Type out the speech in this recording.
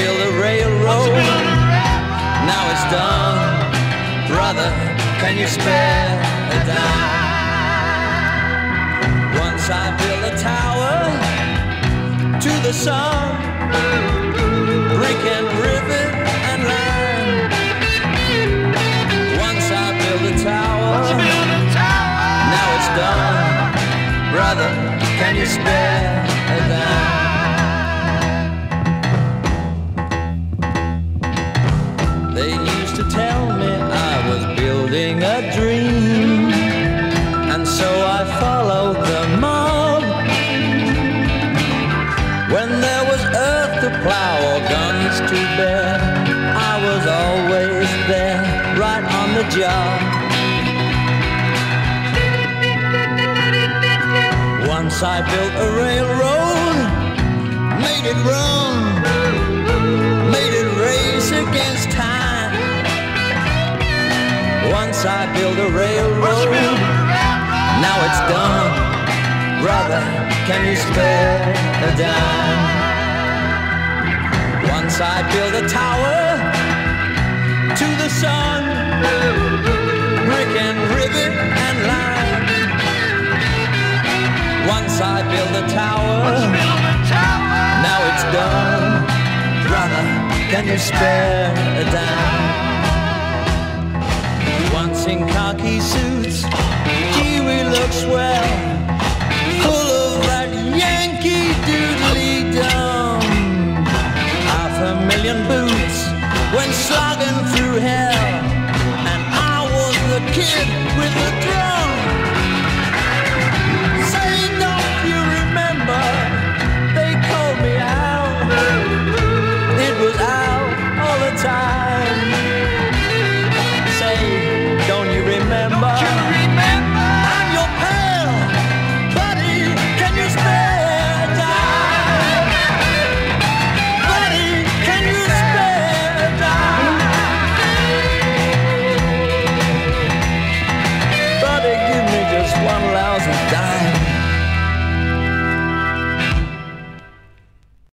build a railroad. Now it's done. Brother, can you spare a dime? Once I build a tower to the sun, brick and ribbon and lime. Once I build a tower, now it's done. Brother, can you spare a dime? Plow or guns to bear, I was always there, right on the job. Once I built a railroad, made it run, made it race against time. Once I built a railroad, now it's done. Brother, can you spare a dime? Once I build a tower to the sun, brick and rivet and lime. Once I built a tower, now it's done. Brother, can you spare a dime? Once in khaki suits, gee, we look million boots went slogging through hell. And I was the kid with the